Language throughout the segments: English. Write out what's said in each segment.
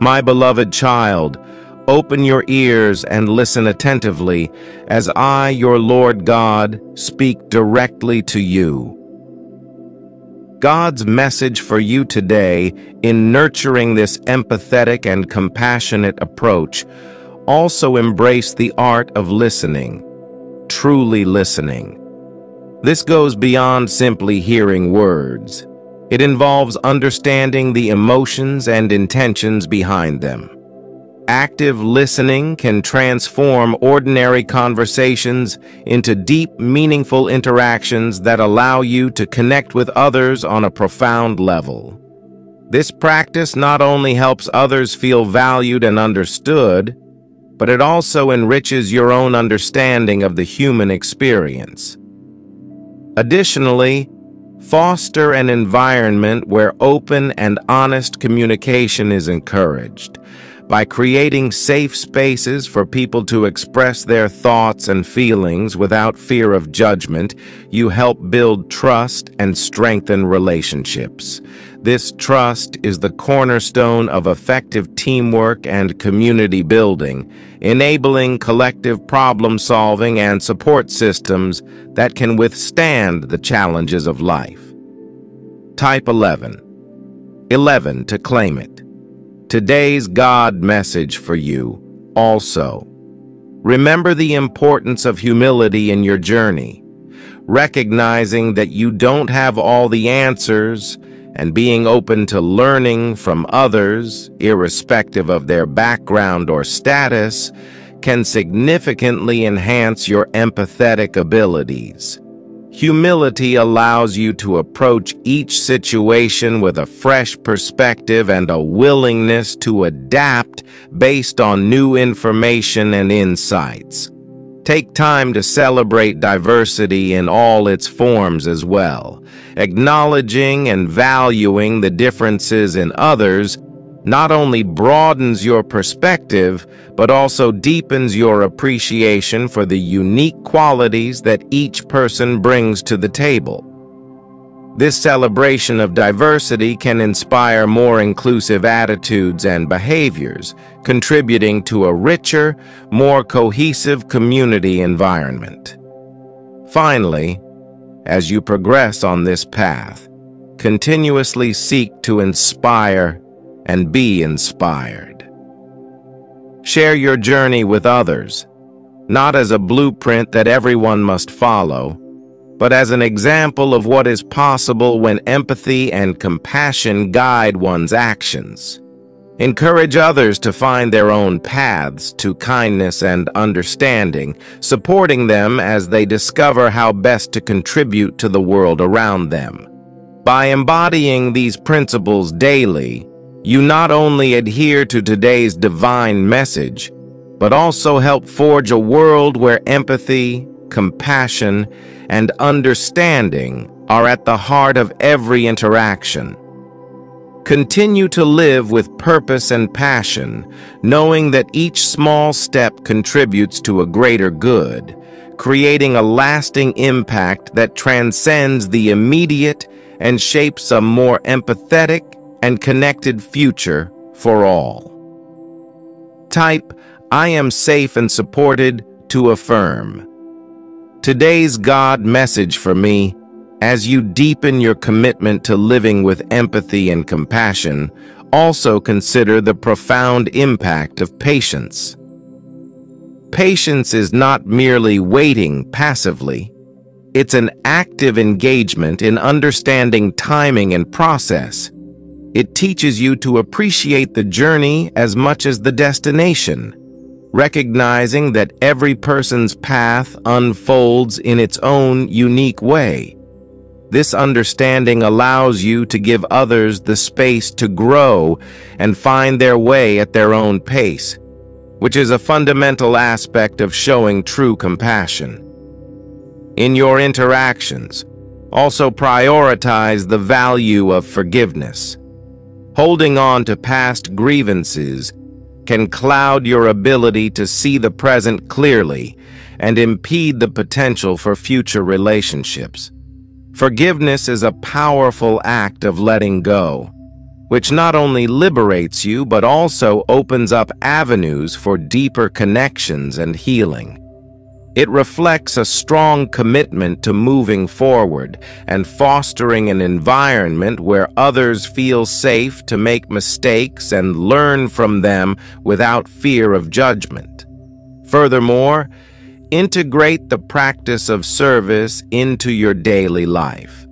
My beloved child, open your ears and listen attentively as I, your Lord God, speak directly to you. God's message for you today in nurturing this empathetic and compassionate approach also embrace the art of listening, truly listening. This goes beyond simply hearing words. It involves understanding the emotions and intentions behind them. Active listening can transform ordinary conversations into deep, meaningful interactions that allow you to connect with others on a profound level. This practice not only helps others feel valued and understood, but it also enriches your own understanding of the human experience. Additionally, foster an environment where open and honest communication is encouraged by creating safe spaces for people to express their thoughts and feelings without fear of judgment, you help build trust and strengthen relationships. This trust is the cornerstone of effective teamwork and community building, enabling collective problem solving and support systems that can withstand the challenges of life. Type 11. 11 to claim it. Today's God message for you also. Remember the importance of humility in your journey, recognizing that you don't have all the answers and being open to learning from others, irrespective of their background or status, can significantly enhance your empathetic abilities. Humility allows you to approach each situation with a fresh perspective and a willingness to adapt based on new information and insights. Take time to celebrate diversity in all its forms as well, acknowledging and valuing the differences in others not only broadens your perspective, but also deepens your appreciation for the unique qualities that each person brings to the table. This celebration of diversity can inspire more inclusive attitudes and behaviors, contributing to a richer, more cohesive community environment. Finally, as you progress on this path, continuously seek to inspire and be inspired. Share your journey with others, not as a blueprint that everyone must follow, but as an example of what is possible when empathy and compassion guide one's actions. Encourage others to find their own paths to kindness and understanding, supporting them as they discover how best to contribute to the world around them. By embodying these principles daily, you not only adhere to today's divine message, but also help forge a world where empathy, compassion, and understanding are at the heart of every interaction. Continue to live with purpose and passion, knowing that each small step contributes to a greater good, creating a lasting impact that transcends the immediate and shapes a more empathetic and connected future for all. Type, I am safe and supported to affirm. Today's God message for me, as you deepen your commitment to living with empathy and compassion, also consider the profound impact of patience. Patience is not merely waiting passively. It's an active engagement in understanding timing and process, it teaches you to appreciate the journey as much as the destination, recognizing that every person's path unfolds in its own unique way. This understanding allows you to give others the space to grow and find their way at their own pace, which is a fundamental aspect of showing true compassion. In your interactions, also prioritize the value of forgiveness. Holding on to past grievances can cloud your ability to see the present clearly and impede the potential for future relationships. Forgiveness is a powerful act of letting go. which not only liberates you but also opens up avenues for deeper connections and healing. It reflects a strong commitment to moving forward and fostering an environment where others feel safe to make mistakes and learn from them without fear of judgment. Furthermore, integrate the practice of service into your daily life.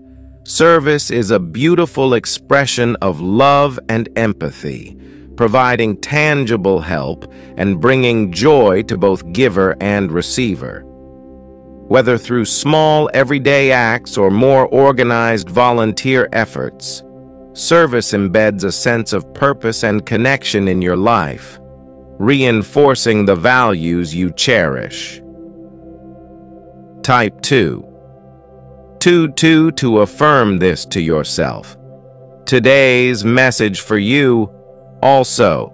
Service is a beautiful expression of love and empathy, providing tangible help and bringing joy to both giver and receiver. Whether through small everyday acts or more organized volunteer efforts, service embeds a sense of purpose and connection in your life, reinforcing the values you cherish. Type 2 2-2 to affirm this to yourself. Today's message for you also.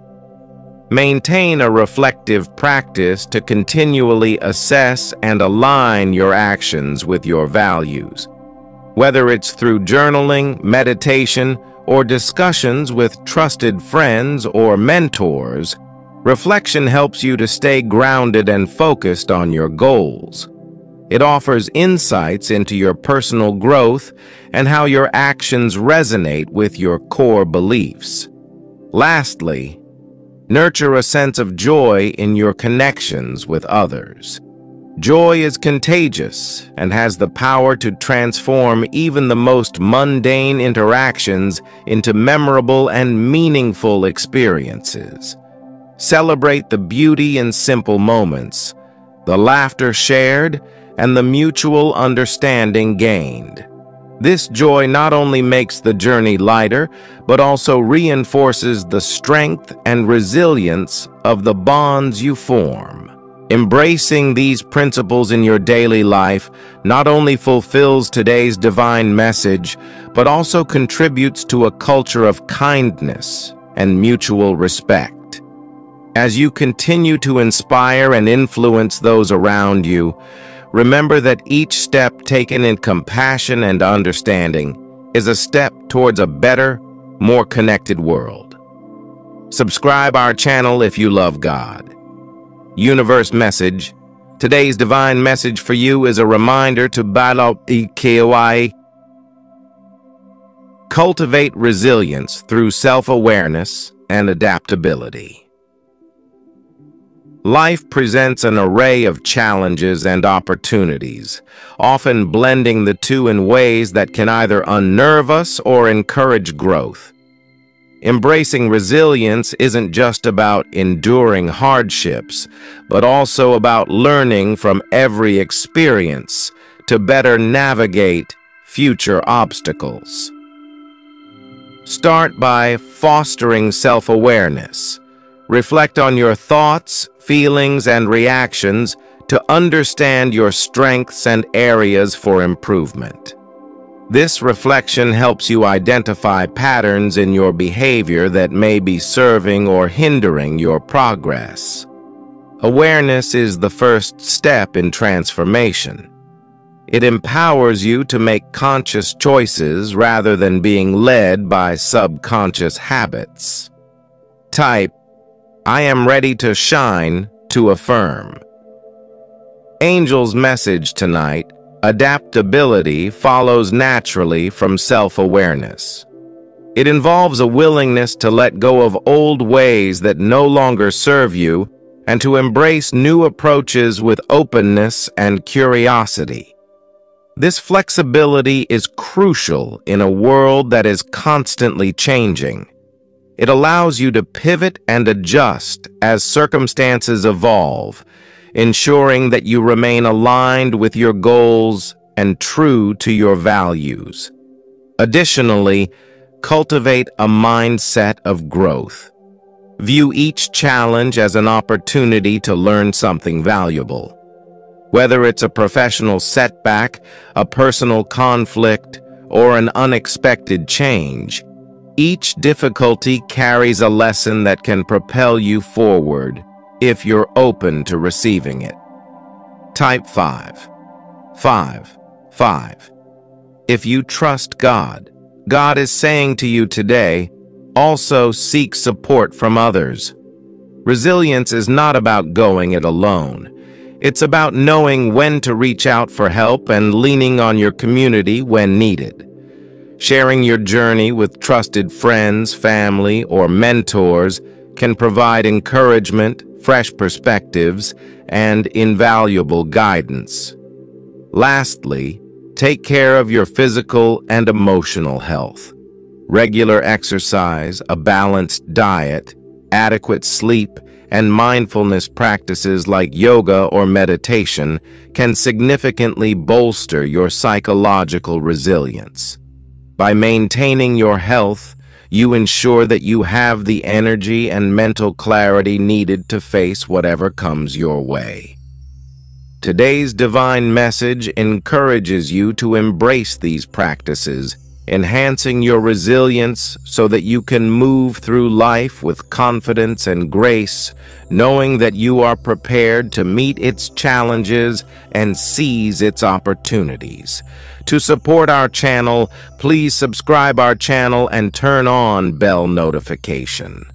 Maintain a reflective practice to continually assess and align your actions with your values. Whether it's through journaling, meditation, or discussions with trusted friends or mentors, reflection helps you to stay grounded and focused on your goals. It offers insights into your personal growth and how your actions resonate with your core beliefs. Lastly, nurture a sense of joy in your connections with others. Joy is contagious and has the power to transform even the most mundane interactions into memorable and meaningful experiences. Celebrate the beauty in simple moments, the laughter shared, and the mutual understanding gained. This joy not only makes the journey lighter, but also reinforces the strength and resilience of the bonds you form. Embracing these principles in your daily life not only fulfills today's divine message, but also contributes to a culture of kindness and mutual respect. As you continue to inspire and influence those around you, Remember that each step taken in compassion and understanding is a step towards a better, more connected world. Subscribe our channel if you love God. Universe Message Today's divine message for you is a reminder to battle Ikiwai. Cultivate resilience through self-awareness and adaptability. Life presents an array of challenges and opportunities, often blending the two in ways that can either unnerve us or encourage growth. Embracing resilience isn't just about enduring hardships, but also about learning from every experience to better navigate future obstacles. Start by fostering self-awareness. Reflect on your thoughts, feelings, and reactions to understand your strengths and areas for improvement. This reflection helps you identify patterns in your behavior that may be serving or hindering your progress. Awareness is the first step in transformation. It empowers you to make conscious choices rather than being led by subconscious habits. Type I am ready to shine to affirm. Angel's message tonight, adaptability follows naturally from self-awareness. It involves a willingness to let go of old ways that no longer serve you and to embrace new approaches with openness and curiosity. This flexibility is crucial in a world that is constantly changing. It allows you to pivot and adjust as circumstances evolve, ensuring that you remain aligned with your goals and true to your values. Additionally, cultivate a mindset of growth. View each challenge as an opportunity to learn something valuable. Whether it's a professional setback, a personal conflict, or an unexpected change, each difficulty carries a lesson that can propel you forward if you're open to receiving it. Type 5. 5. 5. If you trust God, God is saying to you today, Also, seek support from others. Resilience is not about going it alone. It's about knowing when to reach out for help and leaning on your community when needed. Sharing your journey with trusted friends, family, or mentors can provide encouragement, fresh perspectives, and invaluable guidance. Lastly, take care of your physical and emotional health. Regular exercise, a balanced diet, adequate sleep, and mindfulness practices like yoga or meditation can significantly bolster your psychological resilience. By maintaining your health, you ensure that you have the energy and mental clarity needed to face whatever comes your way. Today's divine message encourages you to embrace these practices enhancing your resilience so that you can move through life with confidence and grace, knowing that you are prepared to meet its challenges and seize its opportunities. To support our channel, please subscribe our channel and turn on bell notification.